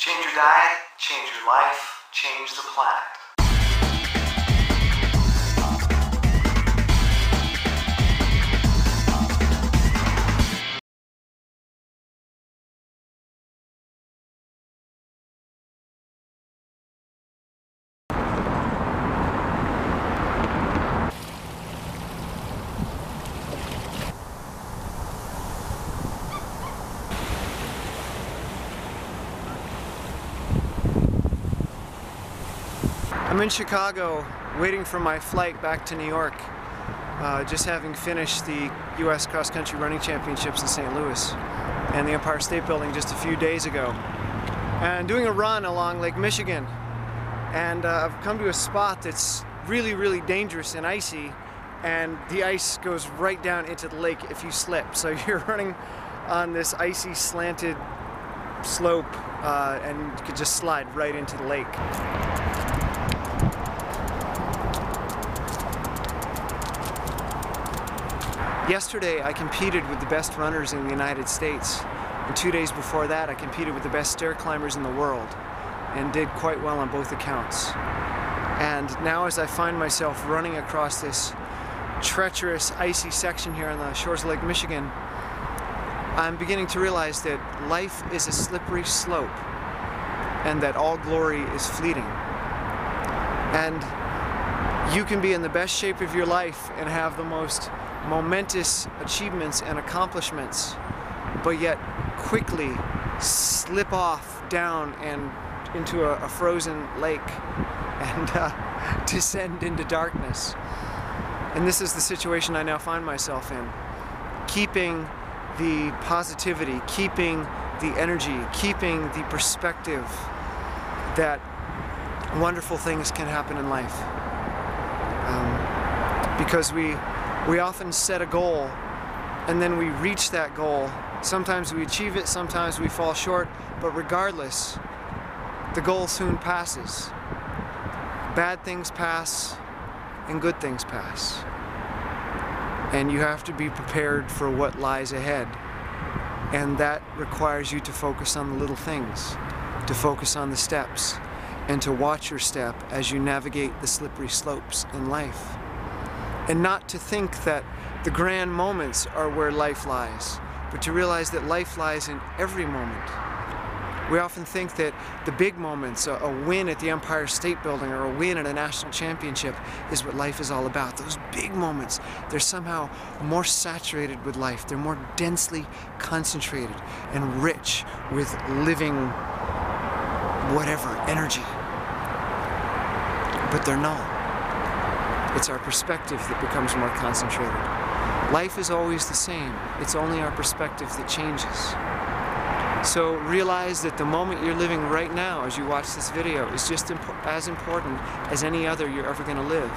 Change your diet, change your life, change the planet. I'm in Chicago waiting for my flight back to New York, uh, just having finished the U.S. Cross Country Running Championships in St. Louis and the Empire State Building just a few days ago. And doing a run along Lake Michigan. And uh, I've come to a spot that's really, really dangerous and icy, and the ice goes right down into the lake if you slip. So you're running on this icy, slanted slope, uh, and you could just slide right into the lake. Yesterday, I competed with the best runners in the United States. And two days before that, I competed with the best stair climbers in the world and did quite well on both accounts. And now, as I find myself running across this treacherous, icy section here on the shores of Lake Michigan, I'm beginning to realize that life is a slippery slope and that all glory is fleeting. And you can be in the best shape of your life and have the most momentous achievements and accomplishments, but yet quickly slip off down and into a, a frozen lake and uh, descend into darkness. And this is the situation I now find myself in. Keeping the positivity, keeping the energy, keeping the perspective that wonderful things can happen in life. Um, because we we often set a goal and then we reach that goal. Sometimes we achieve it, sometimes we fall short, but regardless, the goal soon passes. Bad things pass and good things pass. And you have to be prepared for what lies ahead. And that requires you to focus on the little things, to focus on the steps, and to watch your step as you navigate the slippery slopes in life and not to think that the grand moments are where life lies, but to realize that life lies in every moment. We often think that the big moments, a, a, win at the Empire State Building or a win at a national championship, is what life is all about. Those big moments, they're somehow more saturated with life. They're more densely concentrated and rich with living whatever, energy. But they're not. It's our perspective that becomes more concentrated. Life is always the same. It's only our perspective that changes. So realize that the moment you're living right now as you watch this video is just impo as important as any other you're ever going to live.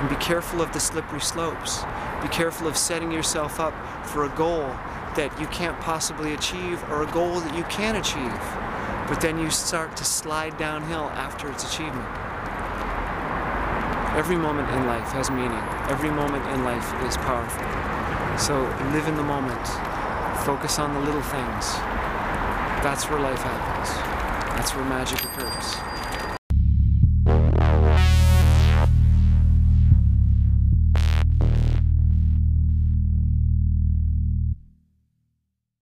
And be careful of the slippery slopes. Be careful of setting yourself up for a goal that you can't possibly achieve or a goal that you can achieve. But then you start to slide downhill after its achievement. Every moment in life has meaning. Every moment in life is powerful. So live in the moment. Focus on the little things. That's where life happens. That's where magic occurs.